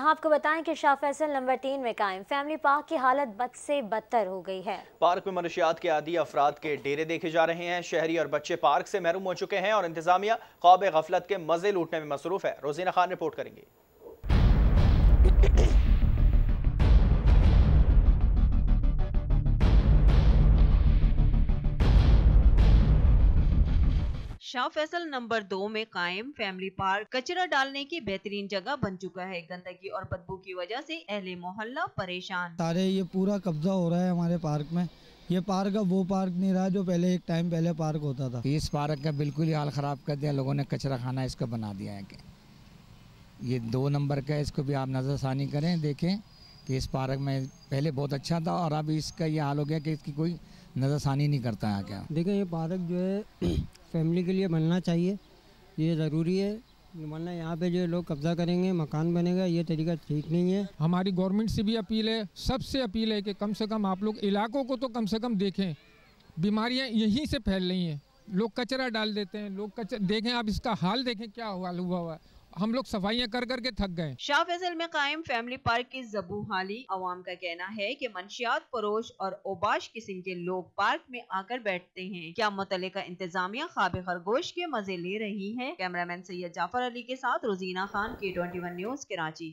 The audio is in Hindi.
आपको बताएँ कि शाह फैसल नंबर तीन में कायम। फैमिली पार्क की हालत बद से बदतर हो गई है। पार्क में मनशियात के आदि अफराद के डेरे देखे जा रहे हैं। शहरी और बच्चे पार्क से महरूम हो चुके हैं और इंतजामिया ख्वाब गफलत के मज़े लूटने में मसरूफ है। रोजीना खान रिपोर्ट करेंगे। शाह फैसल नंबर दो में कायम फैमिली पार्क कचरा डालने की बेहतरीन जगह बन चुका है। गंदगी और बदबू की वजह से अहले मोहल्ला परेशान। सारे ये पूरा कब्जा हो रहा है हमारे पार्क में। ये पार्क अब वो पार्क नहीं रहा जो पहले एक टाइम पहले पार्क होता था। इस पार्क का बिल्कुल ही हाल ख़राब कर दिया। लोगों ने कचरा खाना इसको बना दिया है ये दो नंबर का है इसको भी आप नज़रसानी करें देखें कि इस पार्क में पहले बहुत अच्छा था और अब इसका ये हाल हो गया कि इसकी कोई नज़रसानी नहीं करता है क्या? देखें ये पार्क जो है फैमिली के लिए बनना चाहिए। ये ज़रूरी है। वरना यहाँ पे जो लोग कब्जा करेंगे, मकान बनेगा, ये तरीका ठीक नहीं है। हमारी गवर्नमेंट से भी अपील है, सबसे अपील है कि कम से कम आप लोग इलाकों को तो कम से कम देखें। बीमारियाँ यहीं से फैल रही हैं। लोग कचरा डाल देते हैं, लोग कचरा देखें आप इसका हाल देखें, क्या हुआ हुआ है हम लोग सफाइयाँ कर करके थक गए। शाह फैसल में कायम फैमिली पार्क की जबू हाली आवाम का कहना है कि मंशियात फरोश और ओबाश किस्म के लोग पार्क में आकर बैठते हैं। क्या मुतल इंतजामिया खाब खरगोश के मज़े ले रही है? कैमरा मैन सैयद जाफ़र अली के साथ रोजीना खान के ट्वेंटी न्यूज़ कराची।